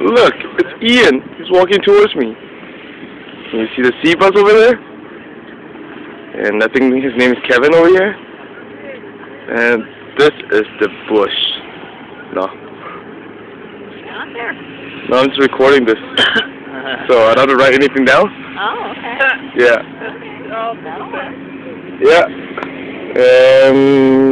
Look, it's Ian. He's walking towards me. Can you see the sea bus over there? And I think his name is Kevin over here. And this is the bush. No. Not there. No, I'm just recording this. so I don't have to write anything down? Oh, okay. Yeah. Oh. Yeah. Um,